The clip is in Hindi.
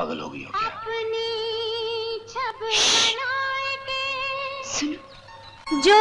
पागल हो गई हो क्या? सुनो। जो